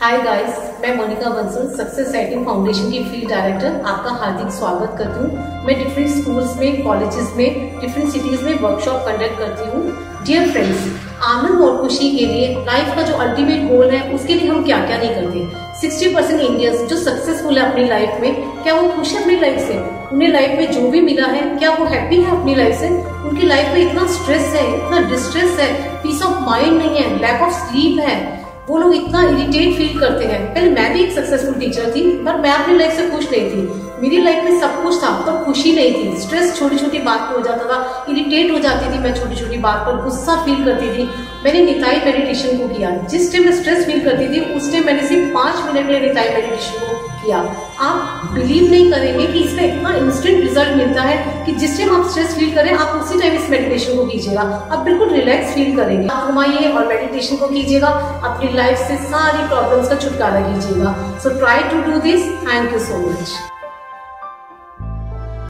हाय guys मैं Monika Bansal success writing foundation की field director आपका हार्दिक स्वागत करती हूँ। मैं डिफरेंट स्कूल्स में कॉलेजेस में डिफरेंट सिटीज़ में वर्कशॉप कंडक्ट करती हूँ। डियर फ्रेंड्स आनंद और खुशी के लिए लाइफ का जो अल्टीमेट गोल है, उसके लिए हम क्या क्या नहीं करते? 60 परसेंट इंडियंस जो सक्सेसफुल है अपनी लाइफ में, क्या वो खुश है अपनी लाइफ से? उन्हें लाइफ में जो भी मिला है, क्या वो हैप्पी है अपनी लाइफ से? उनकी लाइफ में इतना स्ट्रेस है, इतना डिस्ट्रेस है पीस ऑफ़ माइंड नहीं है लैक ऑफ़ स्लीप है। वो लोग इतना इरिटेट फील करते हैं। पहले मैं भी एक सक्सेसफुल टीचर थी, पर मैं अपनी लाइफ से खुश नहीं थी। मेरी लाइफ में सब कुछ था, पर खुशी नहीं थी। स्ट्रेस छोटी छोटी बात पे हो जाता था इरिटेट हो जाती थी मैं छोटी छोटी बात पर, गुस्सा फील करती थी। मैंने निताई मेडिटेशन को किया। जिस टाइम मैं स्ट्रेस फील करती थी, उस टाइम मैंने सिर्फ़ पाँच मिनट में निताई मेडिटेशन को किया। आप बिलीव नहीं करेंगे कि इसका इतना है कि जिस टाइम आप स्ट्रेस फील करें आप उसी टाइम इस मेडिटेशन को कीजिएगा। आप बिल्कुल रिलैक्स फील करेंगे। आप घुमाइए और मेडिटेशन को कीजिएगा। अपनी लाइफ से सारी प्रॉब्लम्स का छुटकारा कीजिएगा। So try to do this thank you so much